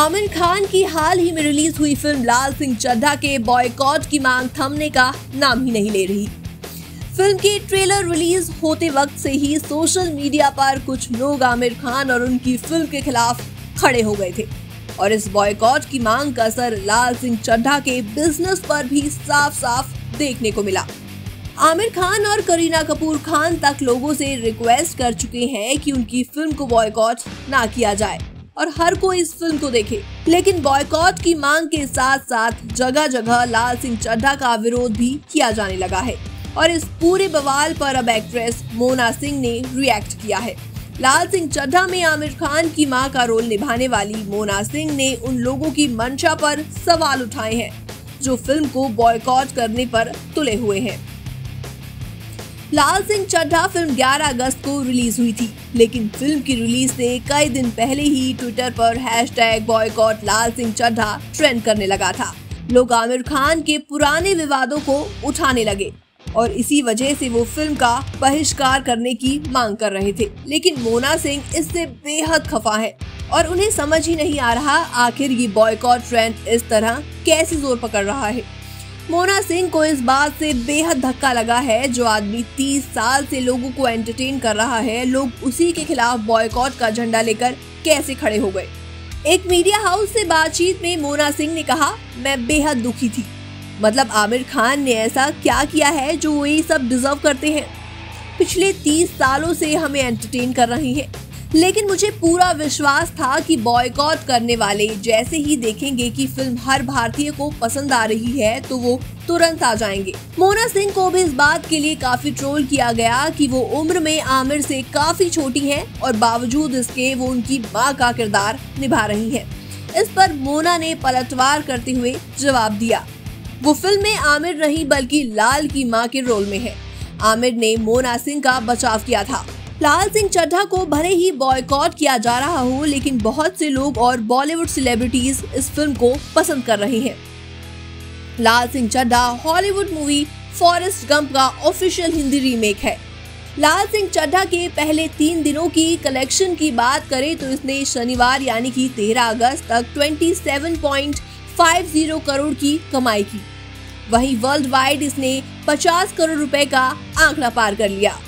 आमिर खान की हाल ही में रिलीज़ हुई फ़िल्म लाल सिंह चड्ढा के बॉयकॉट की मांग थमने का नाम ही नहीं ले रही। फ़िल्म के ट्रेलर रिलीज़ होते वक्त से ही सोशल मीडिया पर कुछ लोग आमिर खान और उनकी फ़िल्म के खिलाफ खड़े हो गए थे। और इस बॉयकॉट की मांग का असर लाल सिंह चड्ढा के बिज़नेस पर भी साफ़ साफ़ देखने को मिला। आमिर खान और करीना कपूर खान तक लोगों से रिक्वेस्ट कर चुके हैं कि उनकी फ़िल्म को बॉयकॉट ना किया जाए। और हर कोई इस फ़िल्म को देखे। लेकिन बॉयकॉट की मांग के साथ साथ जगह जगह लाल सिंह चड्ढा का विरोध भी किया जाने लगा है। और इस पूरे बवाल पर अब एक्ट्रेस मोना सिंह ने रिएक्ट किया है। लाल सिंह चड्ढा में आमिर खान की माँ का रोल निभाने वाली मोना सिंह ने उन लोगों की मंशा पर सवाल उठाए हैं, जो फ़िल्म को बॉयकॉट करने पर तुले हुए हैं। लाल सिंह चड्ढा फ़िल्म 11 अगस्त को रिलीज़ हुई थी। लेकिन फ़िल्म की रिलीज़ से कई दिन पहले ही ट्विटर पर hashtag boycott Lal Singh Chaddha trend करने लगा था। लोग आमिर खान के पुराने विवादों को उठाने लगे और इसी वजह से वो फ़िल्म का बहिष्कार करने की मांग कर रहे थे। लेकिन मोना सिंह इससे बेहद खफा है और उन्हें समझ ही नहीं आ रहा आखिर ये बॉयकॉट ट्रेंड इस तरह कैसे ज़ोर पकड़ रहा है। मोना सिंह को इस बात से बेहद धक्का लगा है, जो आदमी 30 साल से लोगों को एंटरटेन कर रहा है, लोग उसी के खिलाफ बॉयकॉट का झंडा लेकर कैसे खड़े हो गए? एक मीडिया हाउस से बातचीत में मोना सिंह ने कहा, मैं बेहद दुखी थी। मतलब आमिर खान ने ऐसा क्या किया है जो वो ये सब डिजर्व करते हैं? पिछले तीस सालों से हमें एंटरटेन कर रहे हैं। लेकिन मुझे पूरा विश्वास था कि बॉयकॉट करने वाले जैसे ही देखेंगे कि फ़िल्म हर भारतीय को पसंद आ रही है तो वो तुरंत आ जाएँगे। मोना सिंह को भी इस बात के लिए काफ़ी ट्रोल किया गया कि वो उम्र में आमिर से काफ़ी छोटी हैं और बावजूद इसके वो उनकी माँ का किरदार निभा रही हैं। इस पर मोना ने पलटवार करते हुए जवाब दिया। वो फ़िल्म में आमिर नहीं, बल्कि लाल की माँ के रोल में है। आमिर ने मोना सिंह का बचाव किया था। लाल सिंह चड्ढा को भले ही बॉयकॉट किया जा रहा हो, लेकिन बहुत से लोग और बॉलीवुड सेलिब्रिटीज इस फ़िल्म को पसंद कर रहे हैं। Lal Singh Chaddha Hollywood movie Forrest Gump का ऑफिशियल हिंदी रीमेक है। लाल सिंह चड्ढा के पहले तीन दिनों की कलेक्शन की बात करें तो इसने शनिवार यानी कि 13 अगस्त तक 27.50 करोड़ की कमाई की। वहीं वर्ल्ड वाइड इसने 50 करोड़ रुपए का आंकड़ा पार कर लिया।